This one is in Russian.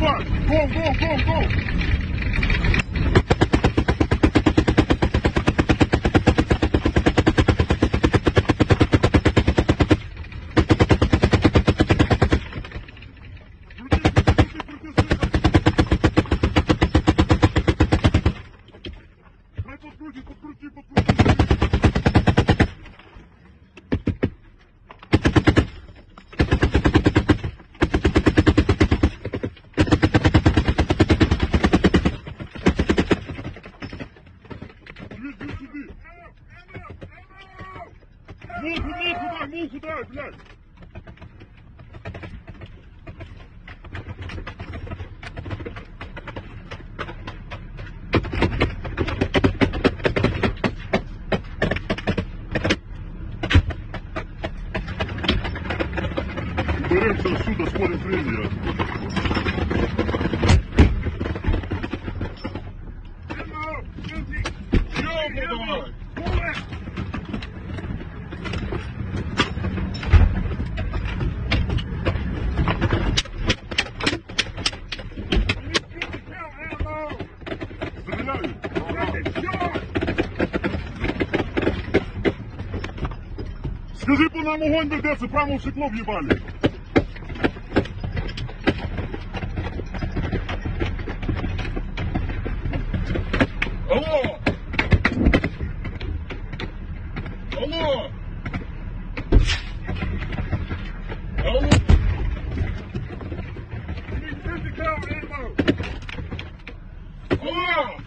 far. Go, go, go, go. иди сюда! Муху, муху дай, муху дай, блядь! Беремся отсюда, спорим премию. Стреляю! Скажи, по нам огонь ведеться, прямо в стекло в'їбали. Алло! more. No more. You need to cover, Come on.